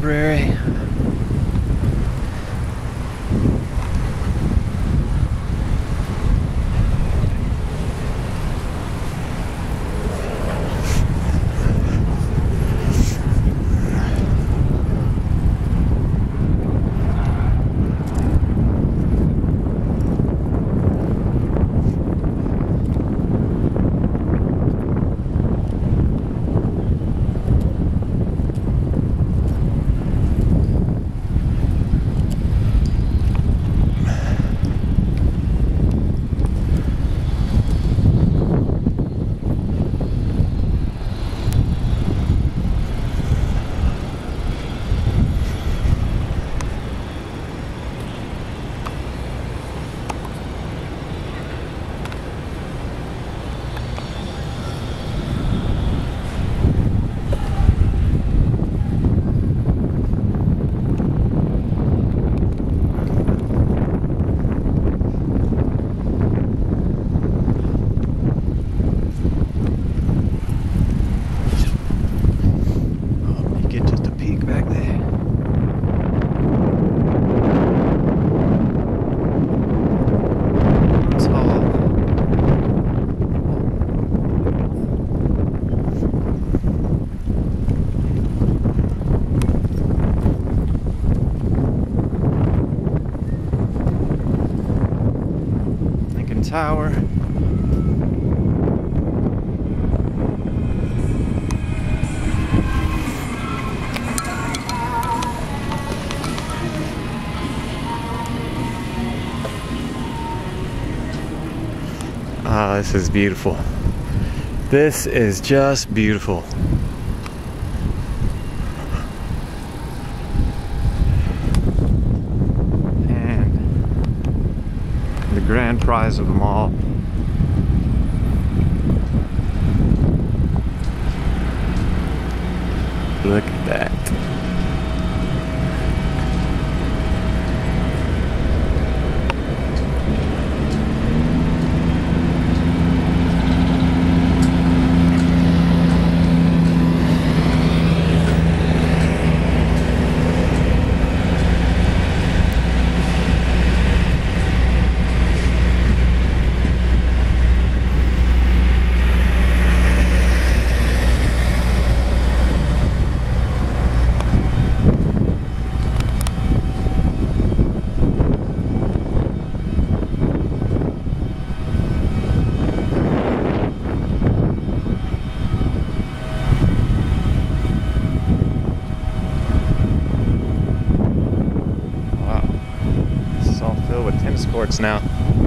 library. Tower. Ah, this is beautiful. This is just beautiful. Grand prize of them all. sports now.